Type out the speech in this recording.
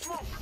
Smoke!